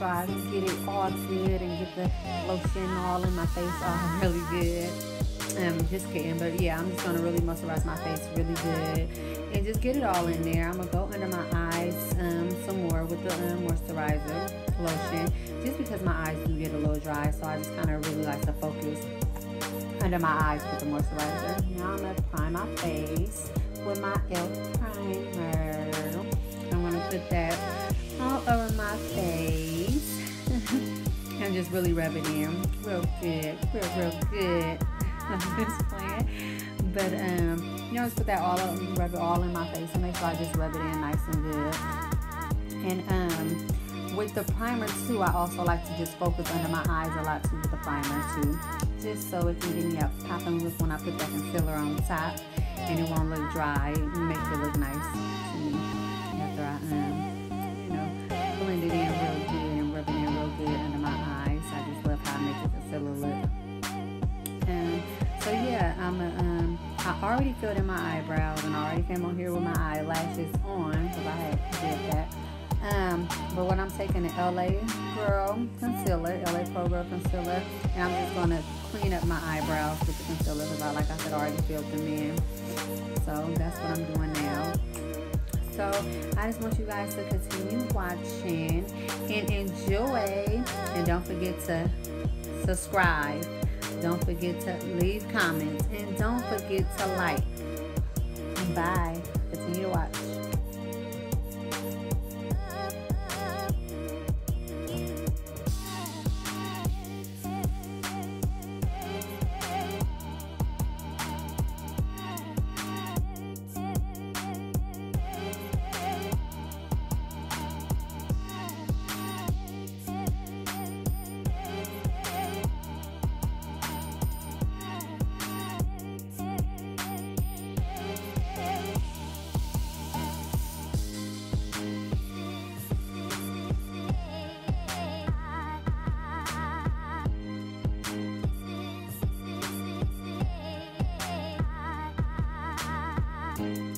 try to get it all good and get the lotion all in my face all really good. Um, just kidding, but yeah, I'm just gonna really moisturize my face really good and just get it all in there. I'm gonna go under my eyes um, some more with the um, moisturizer lotion, just because my eyes do get a little dry, so I just kind of really like to focus under my eyes with the moisturizer. Now I'm gonna prime my face with my e.l.f. primer. I'm gonna put that all over my face and just really rub it in real good, real, real good. I'm just playing. But um, you know, just put that all up, rub it all in my face and make sure I just rub it in nice and good. And um, with the primer too, I also like to just focus under my eyes a lot too with the primer too, just so it can give me a popping look when I put that concealer on top, and it won't look dry. It makes it look nice already filled in my eyebrows and I already came on here with my eyelashes on because I had did that. Um, but when I'm taking the LA Girl concealer, LA Pro Girl concealer, and I'm just gonna clean up my eyebrows with the concealer because I, like I said, already filled them in. So that's what I'm doing now. So I just want you guys to continue watching and enjoy, and don't forget to subscribe. Don't forget to leave comments and don't forget to like. Bye. Continue to watch. Bye.